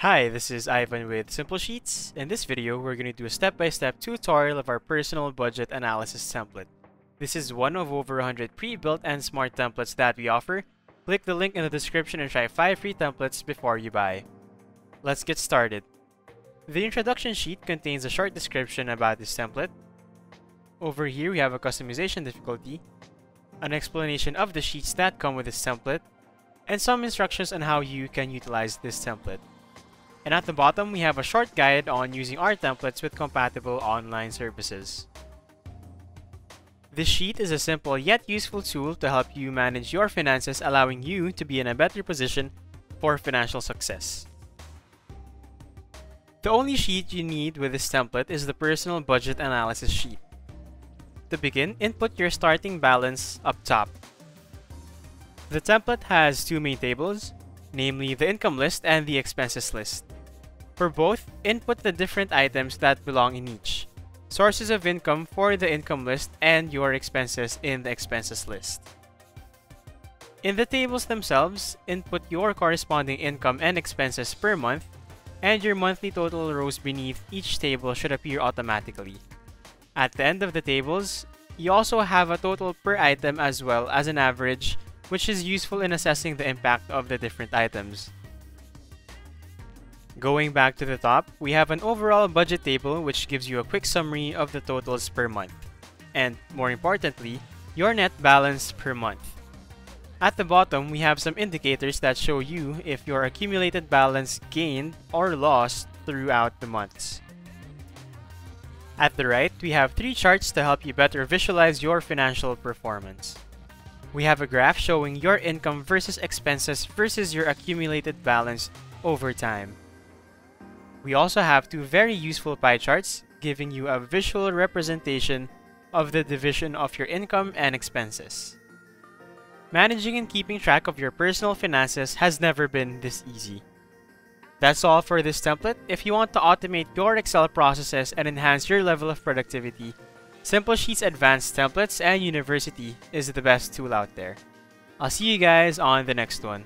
Hi, this is Ivan with Simple Sheets. In this video, we're going to do a step-by-step -step tutorial of our personal budget analysis template. This is one of over 100 pre-built and smart templates that we offer. Click the link in the description and try 5 free templates before you buy. Let's get started. The introduction sheet contains a short description about this template. Over here, we have a customization difficulty, an explanation of the sheets that come with this template, and some instructions on how you can utilize this template. And at the bottom, we have a short guide on using our templates with compatible online services. This sheet is a simple yet useful tool to help you manage your finances allowing you to be in a better position for financial success. The only sheet you need with this template is the personal budget analysis sheet. To begin, input your starting balance up top. The template has two main tables, namely the income list and the expenses list. For both, input the different items that belong in each. Sources of income for the income list and your expenses in the expenses list. In the tables themselves, input your corresponding income and expenses per month, and your monthly total rows beneath each table should appear automatically. At the end of the tables, you also have a total per item as well as an average, which is useful in assessing the impact of the different items. Going back to the top, we have an overall budget table which gives you a quick summary of the totals per month. And more importantly, your net balance per month. At the bottom, we have some indicators that show you if your accumulated balance gained or lost throughout the months. At the right, we have three charts to help you better visualize your financial performance. We have a graph showing your income versus expenses versus your accumulated balance over time. We also have two very useful pie charts giving you a visual representation of the division of your income and expenses. Managing and keeping track of your personal finances has never been this easy. That's all for this template. If you want to automate your Excel processes and enhance your level of productivity, Simple Sheets Advanced Templates and University is the best tool out there. I'll see you guys on the next one.